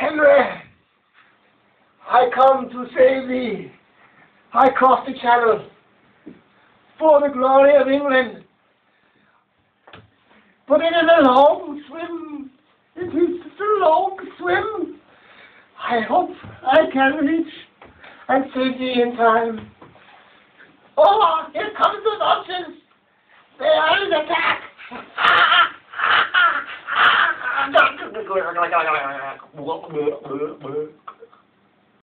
Henry, I come to save thee. I cross the channel for the glory of England. But is a long swim. It is a long swim. I hope I can reach and save thee in time. Oh, here comes the Dutchess. going like, like, like, like,